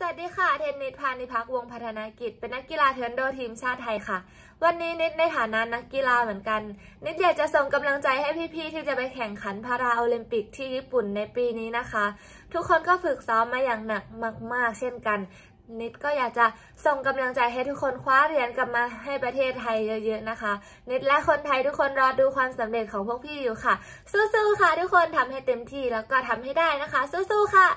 สวัสดีค่ะ เทนนิสพานิพักวงพัฒนากิจ เป็นนักกีฬาเทนโดทีมชาติไทยค่ะ วันนี้นิดในฐานะนักกีฬาเหมือนกัน นิดอยากจะส่งกำลังใจให้พี่ๆ ที่จะไปแข่งขันพาราโอลิมปิกที่ญี่ปุ่นในปีนี้นะคะ ทุกคนก็ฝึกซ้อมมาอย่างหนักมาก ๆ เช่นกัน นิดก็อยากจะส่งกำลังใจให้ทุกคนคว้าเหรียญกลับมาให้ประเทศไทยเยอะๆนะคะ นิดและคนไทยทุกคนรอดูความสำเร็จของพวกพี่อยู่ค่ะ สู้ๆค่ะ ทุกคนทำให้เต็มที่แล้วก็ทำให้ได้นะคะ สู้ๆค่ะ